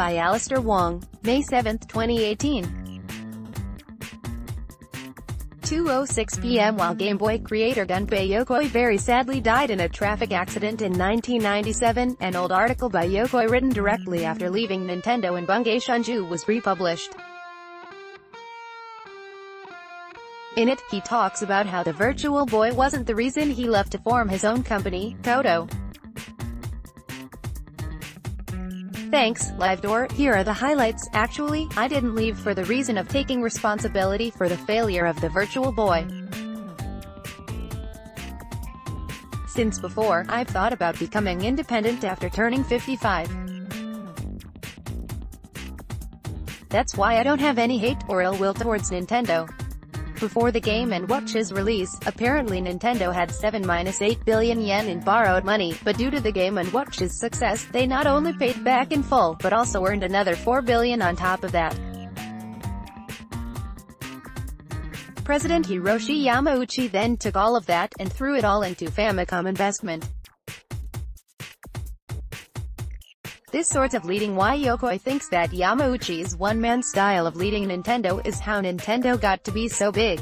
by Alistair Wong, May 7, 2018. 2.06 p.m. while Game Boy creator Gunpei Yokoi very sadly died in a traffic accident in 1997, an old article by Yokoi written directly after leaving Nintendo in Bungeishunju was republished. In it, he talks about how the Virtual Boy wasn't the reason he left to form his own company, Koto. Thanks, LiveDoor. Here are the highlights. Actually, I didn't leave for the reason of taking responsibility for the failure of the Virtual Boy. Since before, I've thought about becoming independent after turning 55. That's why I don't have any hate or ill will towards Nintendo. Before the Game & Watch's release, apparently Nintendo had 7-8 billion yen in borrowed money, but due to the Game & Watch's success, they not only paid back in full, but also earned another 4 billion on top of that. President Hiroshi Yamauchi then took all of that, and threw it all into Famicom investment. This sort of leading why Yokoi thinks that Yamauchi's one-man style of leading Nintendo is how Nintendo got to be so big.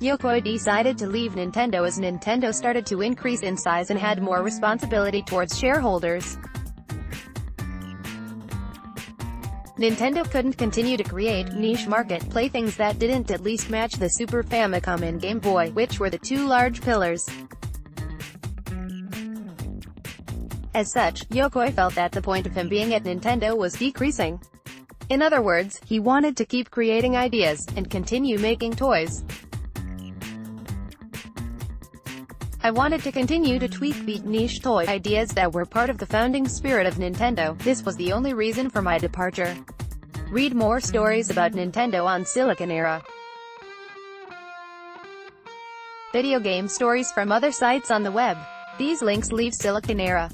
Yokoi decided to leave Nintendo as Nintendo started to increase in size and had more responsibility towards shareholders. Nintendo couldn't continue to create niche market playthings that didn't at least match the Super Famicom and Game Boy, which were the two large pillars. As such, Yokoi felt that the point of him being at Nintendo was decreasing. In other words, he wanted to keep creating ideas, and continue making toys. I wanted to continue to tweak niche toy ideas that were part of the founding spirit of Nintendo. This was the only reason for my departure. Read more stories about Nintendo on Siliconera. Video game stories from other sites on the web. These links leave Siliconera.